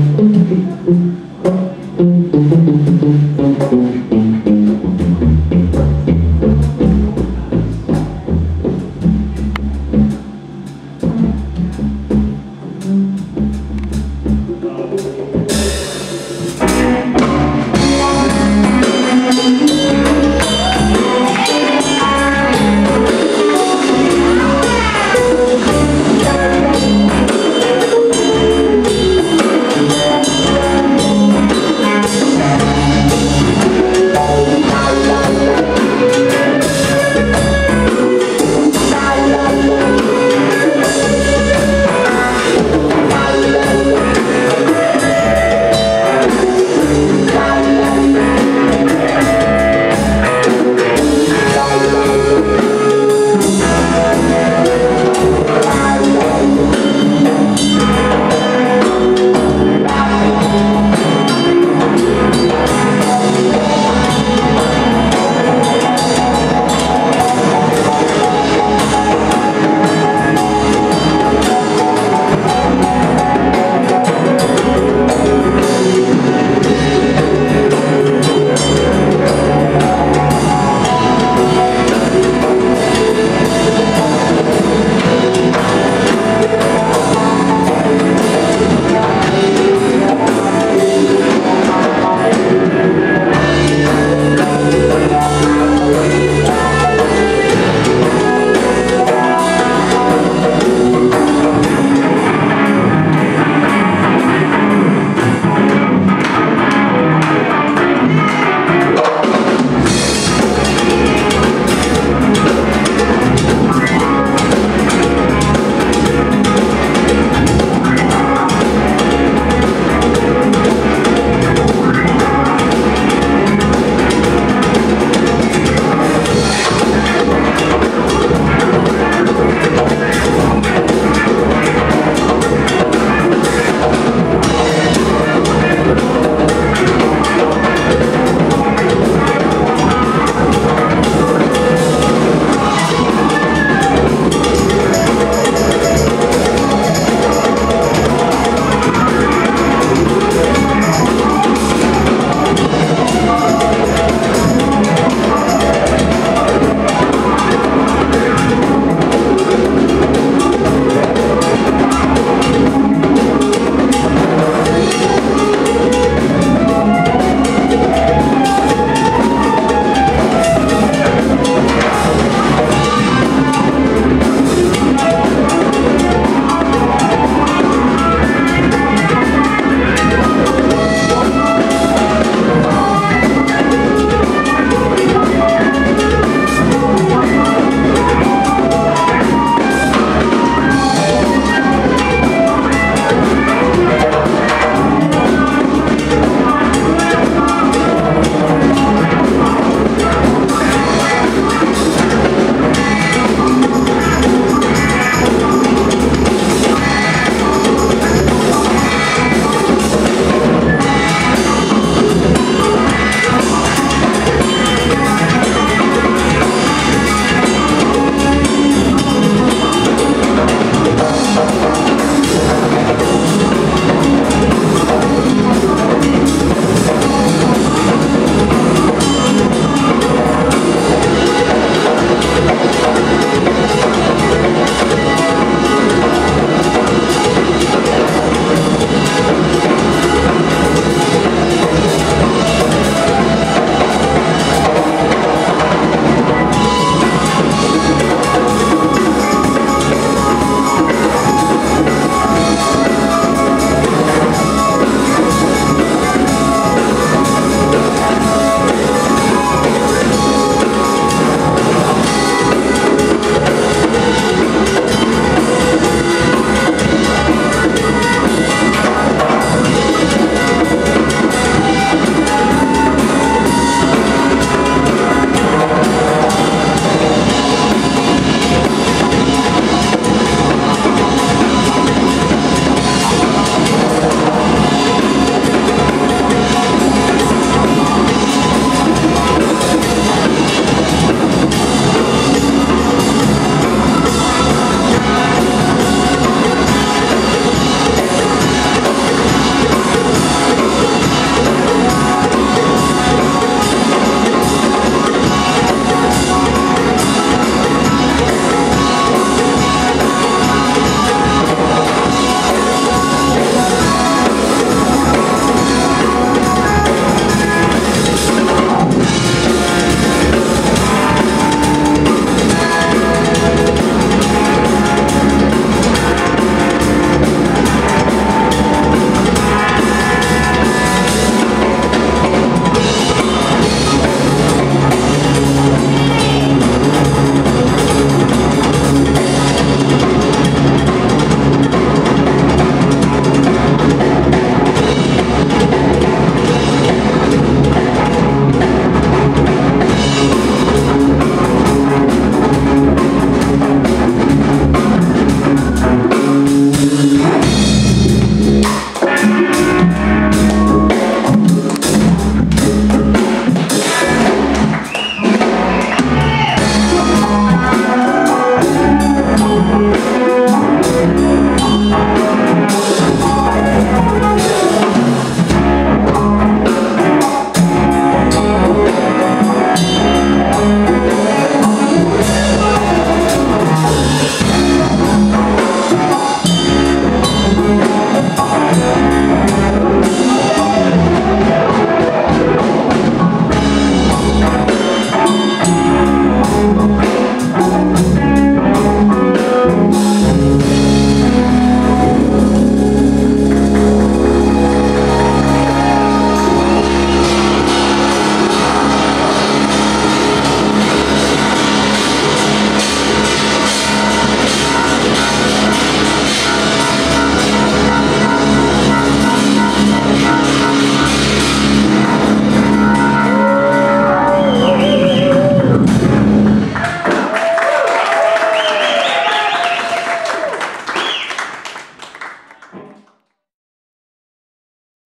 Mm-hmm.